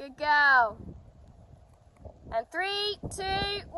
Good girl. And three, two.